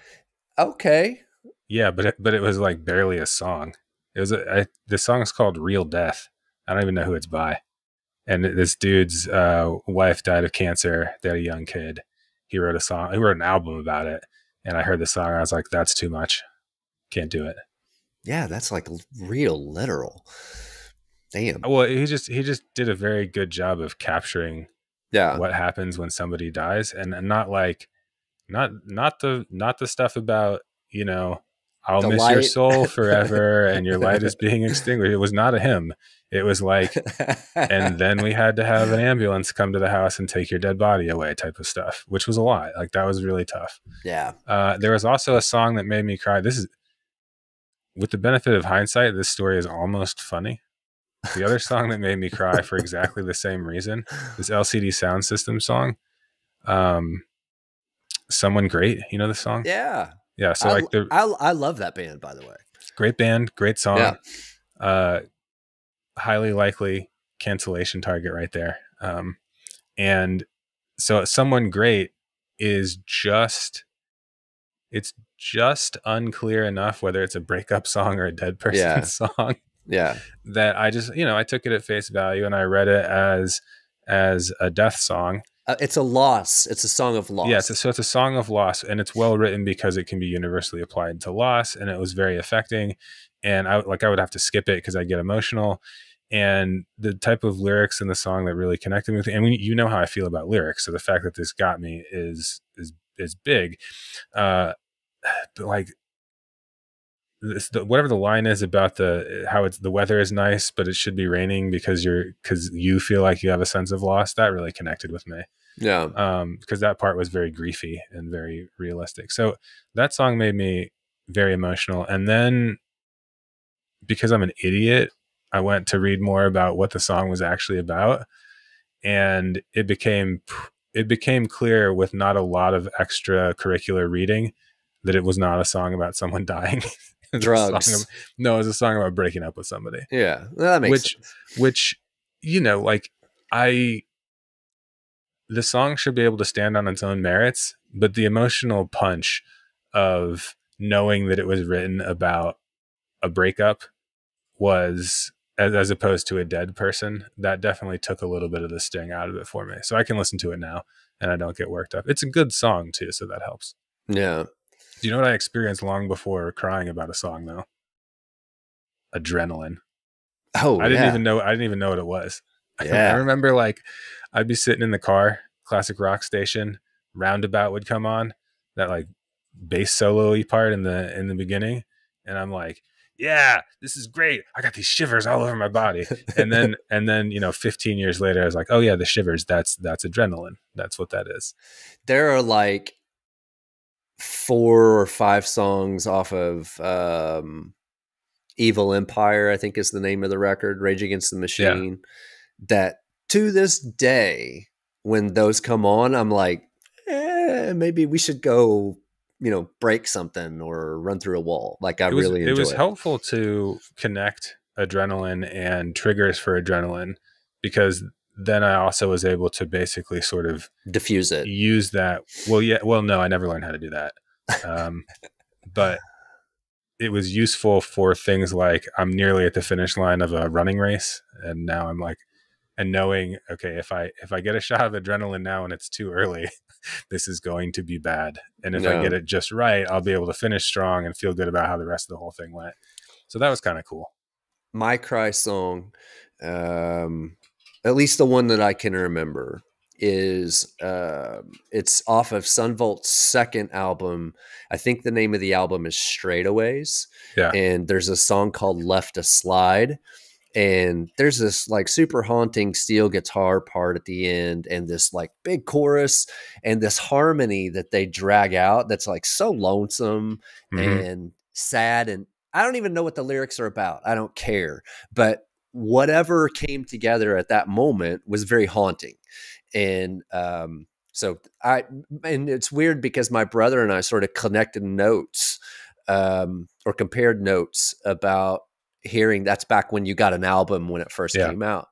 okay. Yeah, but it, but it was like barely a song. It was a, I, the song is called "Real Death." I don't even know who it's by. And this dude's uh, wife died of cancer. They had a young kid. He wrote a song. He wrote an album about it. And I heard the song. I was like, "That's too much. Can't do it." Yeah, that's like real literal. Damn. Well, he just he just did a very good job of capturing Yeah. what happens when somebody dies and, and not like not not the not the stuff about, you know, I'll The miss your soul forever and your light is being extinguished. It was not a hymn. It was like and then we had to have an ambulance come to the house and take your dead body away type of stuff, which was a lot. Like that was really tough. yeah. Uh, there was also a song that made me cry. This is, with the benefit of hindsight, this story is almost funny. The other song that made me cry for exactly the same reason, this LCD Soundsystem song, um, "Someone Great." You know the song? Yeah. Yeah. So I, like the I, I love that band, by the way. great band, great song. Yeah. Uh, highly likely cancellation target right there. Um, and so someone great is just it's just unclear enough whether it's a breakup song or a dead person Yeah. song Yeah. that I just you know I took it at face value and I read it as as a death song. Uh, it's a loss. It's a song of loss. Yeah, so it's a song of loss, and it's well written because it can be universally applied to loss, and it was very affecting. And I like I would have to skip it because I get emotional. And the type of lyrics in the song that really connected with me, and we, you know how I feel about lyrics, so the fact that this got me is is is big. Uh, but like this, the, whatever the line is about the how it's the weather is nice, but it should be raining because you're because you feel like you have a sense of loss. That really connected with me yeah. um because that part was very griefy and very realistic so that song made me very emotional and then because i'm an idiot i went to read more about what the song was actually about and it became it became clear with not a lot of extracurricular reading that it was not a song about someone dying It was a song Drugs. ab- no it was a song about breaking up with somebody Yeah. Well, that makes which sense. which you know like i the song should be able to stand on its own merits but the emotional punch of knowing that it was written about a breakup was as, as opposed to a dead person that definitely took a little bit of the sting out of it for me so i can listen to it now and i don't get worked up it's a good song too so that helps Yeah. Do you know what i experienced long before crying about a song though adrenaline Oh, I didn't even know I didn't even know what it was. Yeah. I remember like I'd be sitting in the car, classic rock station, roundabout would come on, that like bass solo part in the in the beginning, and I'm like, yeah, this is great. I got these shivers all over my body. And then and then, you know, 15 years later I was like, oh yeah, the shivers, that's that's adrenaline. That's what that is. there are like four or five songs off of um Evil Empire, I think is the name of the record, Rage Against the Machine, that to this day, when those come on, I'm like, eh, maybe we should go, you know, break something or run through a wall. Like I it was, really enjoy it was it. helpful to connect adrenaline and triggers for adrenaline because then I also was able to basically sort of Diffuse it. use that. Well, yeah, well, no, I never learned how to do that. Um, but it was useful for things like I'm nearly at the finish line of a running race, and now I'm like, and knowing, okay, if I if I get a shot of adrenaline now and it's too early, this is going to be bad. And if I get it just right, I'll be able to finish strong and feel good about how the rest of the whole thing went. So that was kind of cool. my cry song um at least the one that i can remember is uh, it's off of Son Volt's second album i think the name of the album is straightaways Yeah. and there's a song called left to slide and there's this like super haunting steel guitar part at the end and this like big chorus and this harmony that they drag out that's like so lonesome Mhm. and sad and I don't even know what the lyrics are about. I don't care. But whatever came together at that moment was very haunting. And um so I and it's weird because my brother and I sort of connected notes um or compared notes about hearing that's back when you got an album when it first Yeah. came out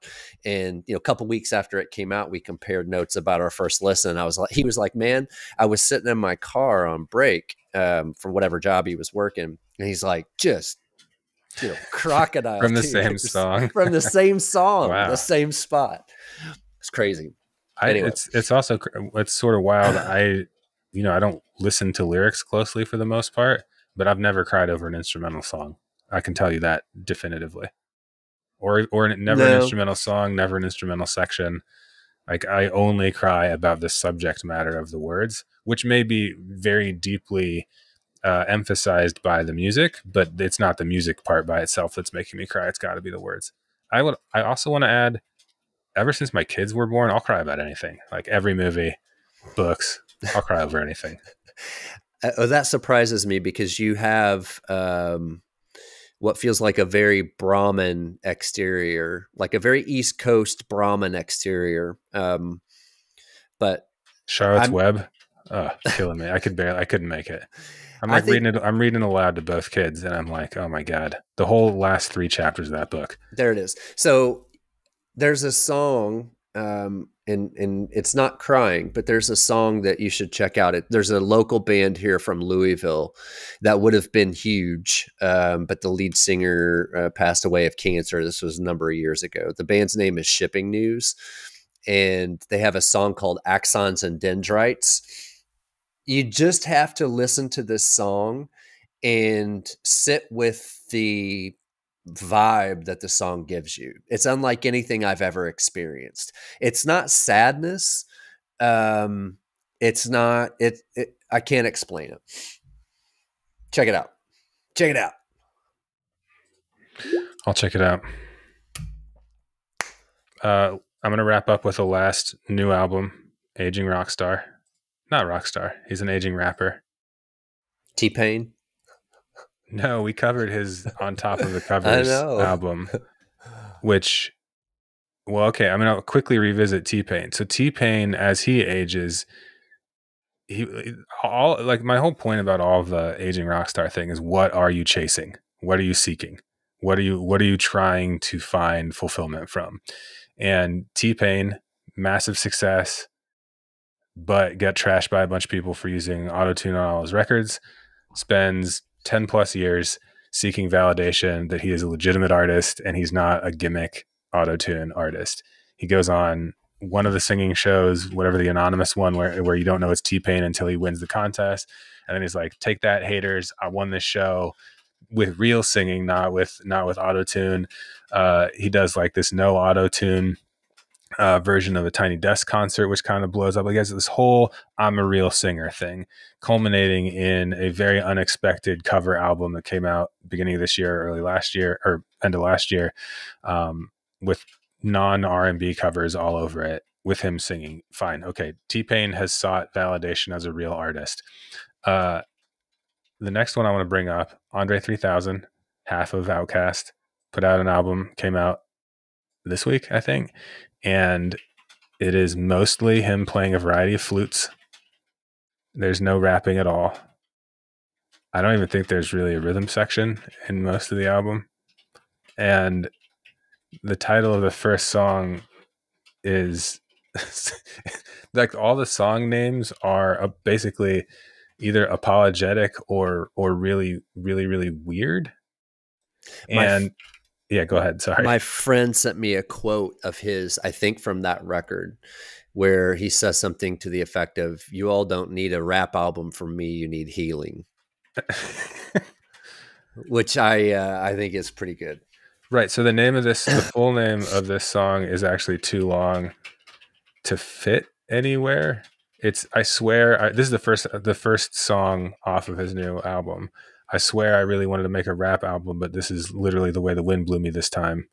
and you know a couple weeks after it came out we compared notes about our first listen i was like he was like man i was sitting in my car on break um, from whatever job he was working and he's like just you know crocodile From the same song. from the same song Wow. the same spot it's crazy I, Anyway. it's it's also it's sort of wild. I you know I don't listen to lyrics closely for the most part, but I've never cried over an instrumental song. I can tell you that definitively. Or or never No. an instrumental song, never an instrumental section. Like I only cry about the subject matter of the words, which may be very deeply uh, emphasized by the music, but it's not the music part by itself that's making me cry. It's got to be the words. I would. I also want to add. Ever since my kids were born, I'll cry about anything. Like every movie, books, I'll cry over anything. Uh, oh, that surprises me because you have um, what feels like a very Brahmin exterior, like a very East Coast Brahmin exterior. Um, but Charlotte's I'm- Web, oh, killing me. I could barely. I couldn't make it. I'm like think- reading it. I'm reading it aloud to both kids, and I'm like, oh my god, the whole last three chapters of that book. there it is. So there's a song, um, and and it's not crying, but there's a song that you should check out. It, there's a local band here from Louisville that would have been huge, um, but the lead singer uh, passed away of cancer. This was a number of years ago. The band's name is Shipping News, and they have a song called Axons and Dendrites. You just have to listen to this song and sit with the vibe that the song gives you. It's unlike anything I've ever experienced. It's not sadness. Um, it's not it, it I can't explain it. Check it out. Check it out. I'll check it out. Uh, I'm gonna wrap up with the last new album, "Aging Rockstar." Not rockstar. He's an aging rapper. T Pain. No, we covered his on top of the covers album, which, well, okay, I'm gonna quickly revisit T Pain. So T Pain, as he ages, he all like my whole point about all of the aging rock star thing is what are you chasing? What are you seeking? What are you what are you trying to find fulfillment from? And T Pain, massive success, but got trashed by a bunch of people for using autotune on all his records. Spends 10 plus years seeking validation that he is a legitimate artist and he's not a gimmick autotune artist. He goes on one of the singing shows, whatever the anonymous one where, where you don't know it's T Pain until he wins the contest. And then he's like, take that haters. I won this show with real singing, not with, not with autotune. Uh, he does like this no autotune uh, version of a Tiny Desk concert, which kind of blows up. He has this whole I'm a real singer thing, culminating in a very unexpected cover album that came out beginning of this year, early last year, or end of last year, um, with non R and B covers all over it, with him singing. Fine, okay. T Pain has sought validation as a real artist. Uh, the next one I want to bring up, Andre 3000, half of OutKast, put out an album, came out this week, I think, and it is mostly him playing a variety of flutes. There's no rapping at all. I don't even think there's really a rhythm section in most of the album. And the title of the first song is like all the song names are basically either apologetic or or really really really weird. My And yeah, go ahead. Sorry. My friend sent me a quote of his, I think from that record, where he says something to the effect of, You all don't need a rap album from me, you need healing. Which I uh, I think is pretty good. Right. So the name of this, the full name of this song is actually too long to fit anywhere. It's. I swear. I, this is the first. The first song off of his new album. I swear. I really wanted to make a rap album, but this is literally the way the wind blew me this time.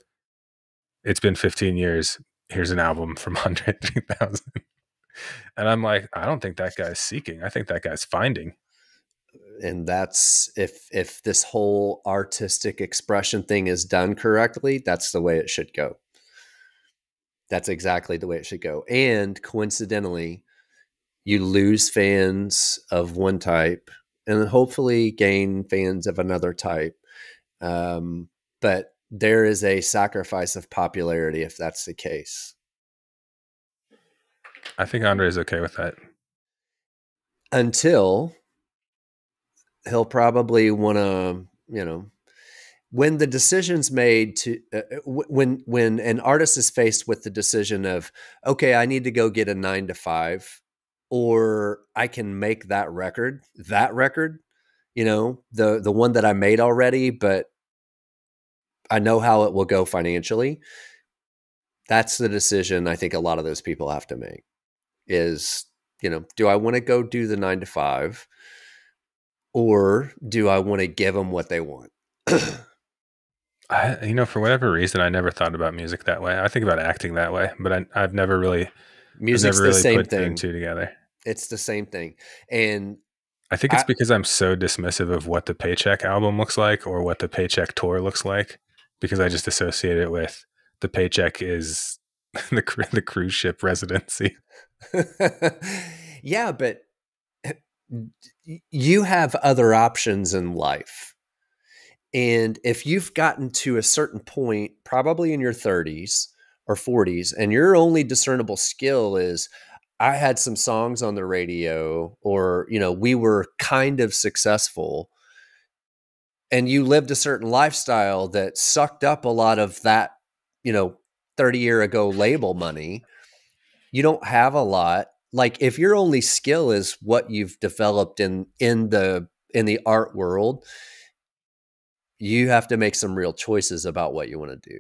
It's been 15 years. Here's an album from Andre 3000. And I'm like, I don't think that guy's seeking. I think that guy's finding. And that's if if this whole artistic expression thing is done correctly, that's the way it should go. That's exactly the way it should go. And coincidentally, you lose fans of one type and hopefully gain fans of another type. Um, but there is a sacrifice of popularity if that's the case. I think Andre is okay with that. Until he'll probably want to, you know, when the decision's made to uh, when when an artist is faced with the decision of okay i need to go get a 9 to 5 or i can make that record that record you know the the one that i made already but I know how it will go financially. That's the decision I think a lot of those people have to make is, you know, do I want to go do the 9 to 5 or do I want to give them what they want? I, you know, for whatever reason, I never thought about music that way. I think about acting that way, but I, I've never really, music's never the same thing. two together. It's the same thing, and I think it's I, because I'm so dismissive of what the Paycheck album looks like or what the Paycheck tour looks like, because I just associate it with the Paycheck is the the cruise ship residency. yeah, but eh, you have other options in life. And if you've gotten to a certain point, probably in your 30s or 40s, and your only discernible skill is, I had some songs on the radio, or, you know, we were kind of successful, and you lived a certain lifestyle that sucked up a lot of that, you know, 30 year ago label money, you don't have a lot. Like if your only skill is what you've developed in in the in the art world, you have to make some real choices about what you want to do.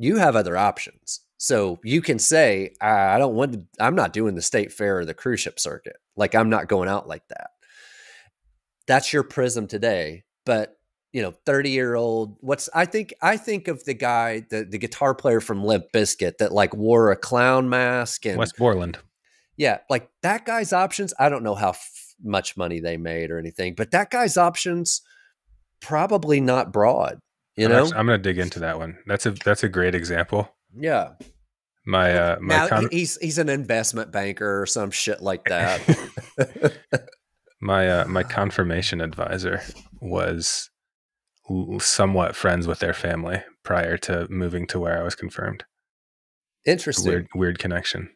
You have other options. So you can say, I don't want to, I'm not doing the state fair or the cruise ship circuit. Like I'm not going out like that. That's your prism today. But you know, 30 year old, what's I think I think of the guy, the the guitar player from Limp Bizkit that like wore a clown mask and Wes Borland. Yeah, like that guy's options. I don't know how f- much money they made or anything, but that guy's options probably not broad. You I'm know, actually, I'm going to dig into that one. That's a that's a great example. Yeah. My uh my now con- he's he's an investment banker or some shit like that. my uh my confirmation advisor was somewhat friends with their family prior to moving to where I was confirmed. Interesting. Weird, weird connection.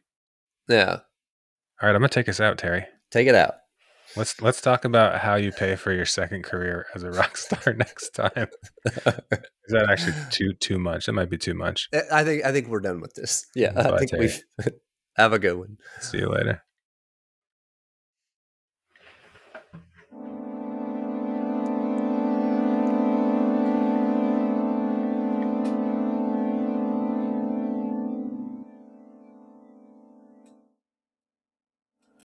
Yeah. All right, I'm gonna take us out, Terry. Take it out. Let's let's talk about how you pay for your second career as a rock star next time. Is that actually too too much? That might be too much. Eh, I think I think we're done with this. Yeah, I think we have a good one. See you later.